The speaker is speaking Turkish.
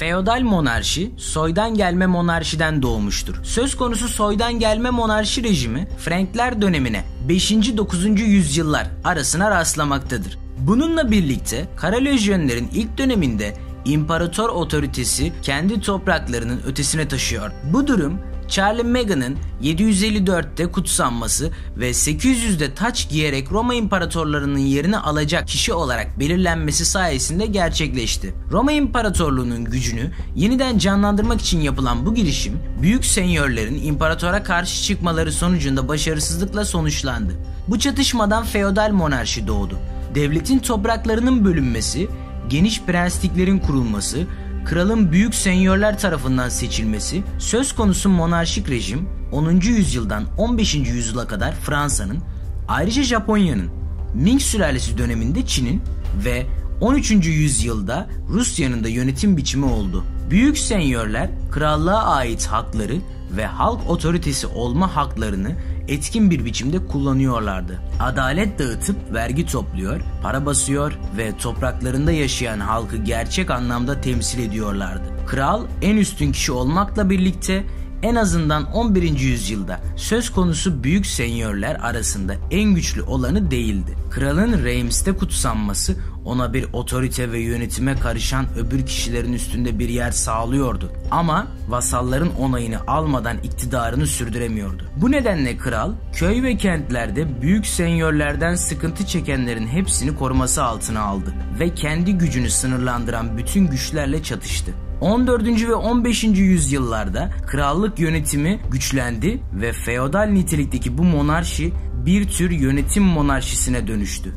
Feodal monarşi soydan gelme monarşiden doğmuştur. Söz konusu soydan gelme monarşi rejimi Frankler dönemine 5. 9. yüzyıllar arasına rastlamaktadır. Bununla birlikte Kara Lejyonların ilk döneminde imparator otoritesi kendi topraklarının ötesine taşıyor. Bu durum Charlie Meghan'ın 754'te kutsanması ve 800'de taç giyerek Roma imparatorlarının yerini alacak kişi olarak belirlenmesi sayesinde gerçekleşti. Roma İmparatorluğu'nun gücünü yeniden canlandırmak için yapılan bu girişim büyük senyörlerin imparatora karşı çıkmaları sonucunda başarısızlıkla sonuçlandı. Bu çatışmadan feodal monarşi doğdu. Devletin topraklarının bölünmesi, geniş prensliklerin kurulması, kralın büyük senyörler tarafından seçilmesi, söz konusu monarşik rejim 10. yüzyıldan 15. yüzyıla kadar Fransa'nın, ayrıca Japonya'nın, Ming sülalesi döneminde Çin'in ve 13. yüzyılda Rusya'nın da yönetim biçimi oldu. Büyük senyörler krallığa ait hakları ve halk otoritesi olma haklarını etkin bir biçimde kullanıyorlardı. Adalet dağıtıp vergi topluyor, para basıyor ve topraklarında yaşayan halkı gerçek anlamda temsil ediyorlardı. Kral en üstün kişi olmakla birlikte en azından 11. yüzyılda söz konusu büyük senyörler arasında en güçlü olanı değildi. Kralın Reims'te kutsanması ona bir otorite ve yönetime karışan öbür kişilerin üstünde bir yer sağlıyordu. Ama vasalların onayını almadan iktidarını sürdüremiyordu. Bu nedenle kral köy ve kentlerde büyük senyörlerden sıkıntı çekenlerin hepsini koruması altına aldı ve kendi gücünü sınırlandıran bütün güçlerle çatıştı. 14. ve 15. yüzyıllarda krallık yönetimi güçlendi ve feodal nitelikteki bu monarşi bir tür yönetim monarşisine dönüştü.